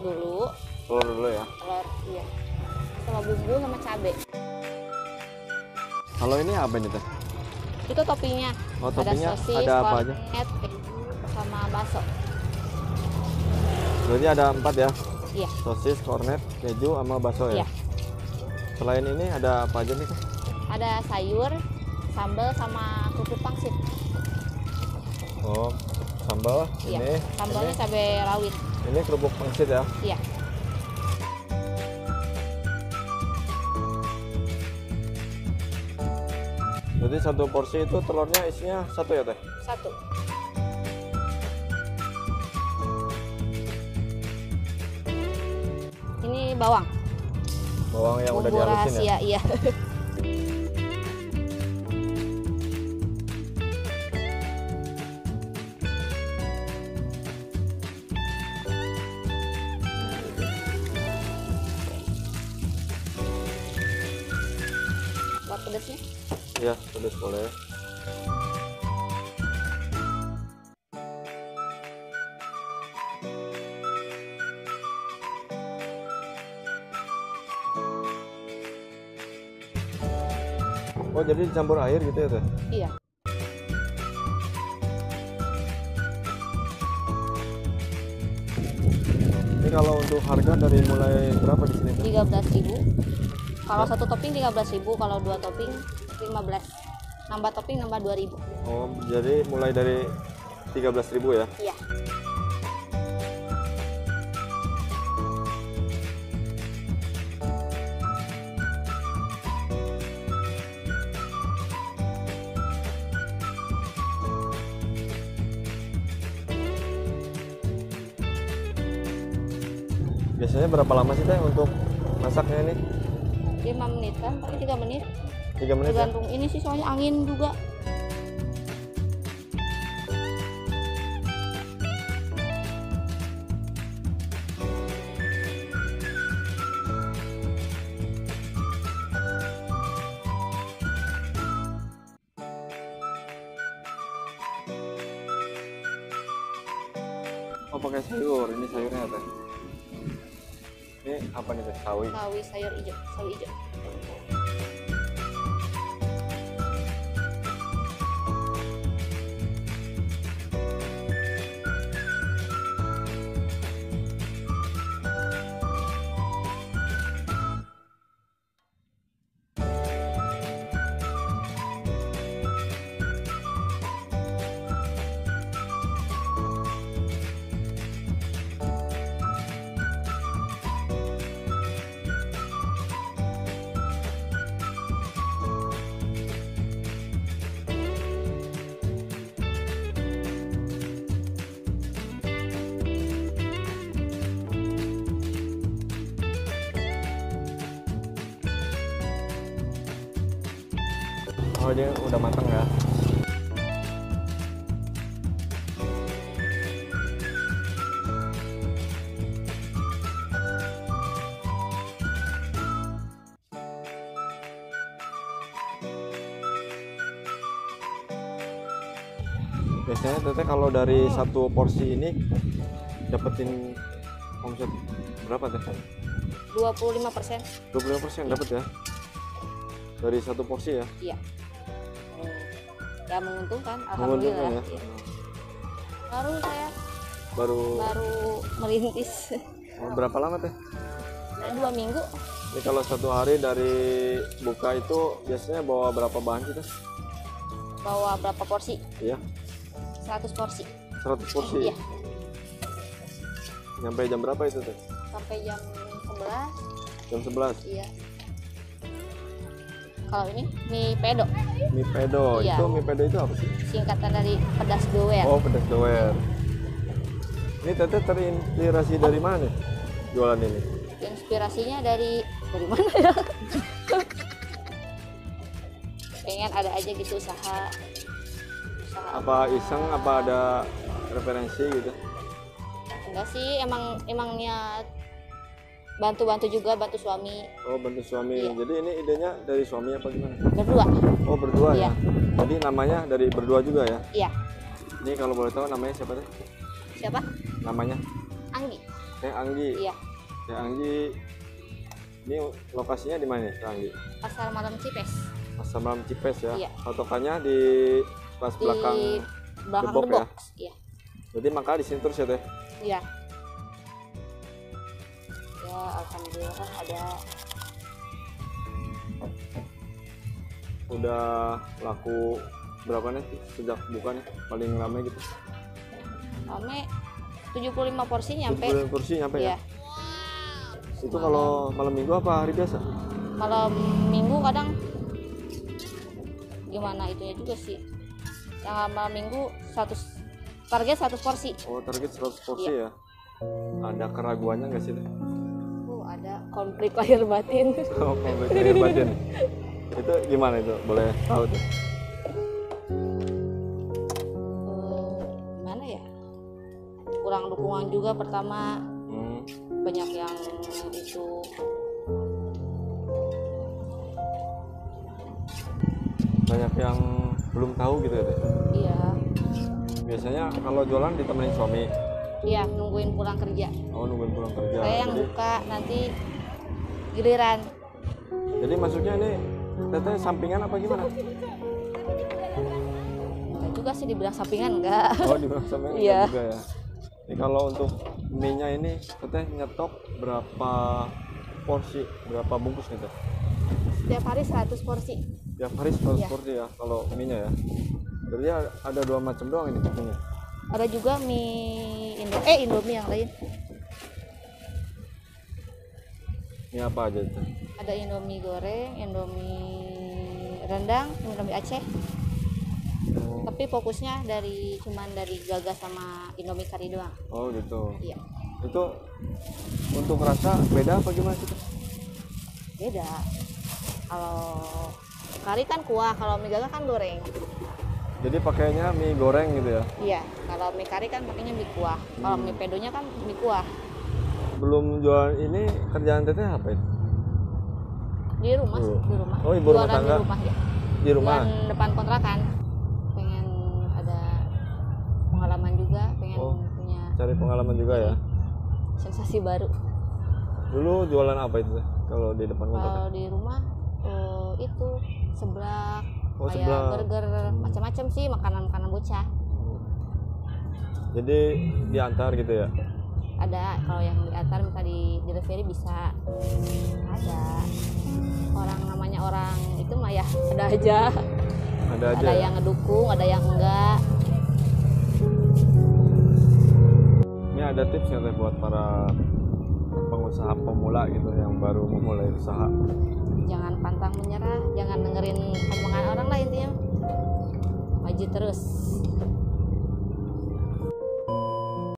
dulu. Telur dulu ya. Telur iya. Sama bumbu sama cabai kalau ini apa ini teh? Itu toppingnya. Oh, ada toppingnya sosis ada apa aja? sama bakso. Berarti ada empat ya? Iya. Sosis kornet keju sama bakso ya? Iya. selain ini ada apa aja nih teh? Ada sayur sambal sama kerupuk pangsit. Oh sambal iya ini sambalnya ini, cabai rawit. Ini kerupuk pangsit ya? Iya. Jadi satu porsi itu telurnya isinya satu ya teh? satu. Ini bawang. Bawang yang udah bumbu dihalusin rahasia ya? iya pedasnya Iya, pedas boleh. Oh jadi dicampur air gitu ya teh? iya Ini kalau untuk harga dari mulai berapa di sini? Teh? 13.000 kalau satu topping 13.000 kalau dua topping 15 nambah topping nambah 2.000 Oh jadi mulai dari 13.000 ya? iya Biasanya berapa lama sih teh untuk masaknya ini? 5 menit kan paling 3 menit 3 menit ya? tergantung ini sih soalnya angin juga Oh pakai sayur, ini sayurnya teh. Ini apa nih? Sawi. sawi sayur hijau sawi hijau Oh dia udah matang ya? Biasanya teteh kalau dari satu porsi ini dapetin omset berapa teh? 25 persen 25 persen dapat ya? Dari satu porsi ya? iya ya menguntungkan Menguntungkan alhamdulillah ya? Iya. baru saya Baru baru merintis oh, berapa lama teh? dua minggu Ini kalau satu hari dari buka itu biasanya bawa berapa bahan kita? bawa berapa porsi Iya, 100 porsi 100 porsi. iya Nyampe jam berapa itu teh? sampai jam 11 Jam 11. iya kalau ini mie pedo Mie pedo. Iya. Itu mie pedo itu apa sih? singkatan dari pedas doer Oh, pedas doer. Ini teteh terinspirasi dari mana jualan ini? inspirasinya dari dari mana ya pengen ada aja gitu usaha usaha Apa iseng apa ada referensi gitu? enggak sih emang emangnya bantu-bantu juga bantu suami Oh, bantu suami. Iya. Jadi ini idenya dari suami apa gimana? berdua Oh, berdua Iya. ya. Jadi namanya dari berdua juga ya. iya Ini kalau boleh tahu namanya siapa teh? siapa Namanya? Anggi Teh Anggi. iya Teh Anggi. Ini lokasinya di mana Teh Anggi? pasar malam Cipes Pasar Malam Cipes ya. Iya. Di pas di belakang. belakang Box ya? iya Jadi makanya di sini terus ya Teh. iya ya alhamdulillah ada Udah laku berapa nih sejak buka nih paling ramai gitu? rame 75 porsi nyampe 70 kursi nyampe ya? iya Itu kalau malam minggu apa hari biasa? malam minggu kadang gimana itunya juga sih yang malam minggu 100 target 100 porsi Oh target 100 porsi Iya. ya? Ada keraguannya nggak sih? Ada konflik lahir batin Oh, konflik lahir batin. itu gimana itu? Boleh tahu tuh? Eh, gimana ya kurang dukungan juga pertama Hmm. banyak yang itu Banyak yang belum tahu gitu ya Teh? iya Biasanya kalau jualan ditemenin suami. Iya nungguin pulang kerja Oh nungguin pulang kerja. saya yang Jadi, buka nanti giliran jadi masuknya ini teteh sampingan apa gimana? Nggak juga sih dibilang sampingan enggak Oh di belakang sampingan Iya. juga ya. Ini kalau untuk mie-nya ini teteh nyetok berapa porsi, berapa bungkus nih teh? setiap hari 100 porsi Tiap hari 100 Iya. porsi ya kalau mie-nya ya. Berarti ada dua macam doang ini mie-nya. Ada juga mie Indo eh Indomie yang lain. Mie apa aja itu? ada Indomie goreng Indomie rendang Indomie Aceh. Oh, tapi fokusnya dari cuman dari gagas sama Indomie kari doang. Oh gitu. iya. Itu untuk rasa beda apa gimana sih? Beda. Kalau kari kan kuah kalau mie gagas kan goreng Jadi pakainya mie goreng gitu ya. iya kalau mie kari kan pakainya mie kuah kalau mie pedonya kan mie kuah Belum jualan ini kerjaan teteh apa itu? di rumah Oh. di rumah Oh, ibu rumah tangga? di rumah ya Di rumah. Depan kontrakan pengen ada pengalaman juga pengen Oh. punya Cari pengalaman juga ya. sensasi baru Dulu jualan apa itu? Kalau di depan kontrakan? kalau di rumah eh, itu seblak Oh, kayak burger macam-macam sih makanan-makanan bocah Jadi diantar gitu ya. ada kalau yang diantar minta di delivery bisa ada orang namanya orang itu mah ya ada aja Ada aja. ada ya? yang ngedukung ada yang enggak Ini ada tips nggak teh buat para pengusaha pemula gitu yang baru memulai usaha? Jangan pantang menyerah jangan dengerin omongan orang lah intinya. Maju terus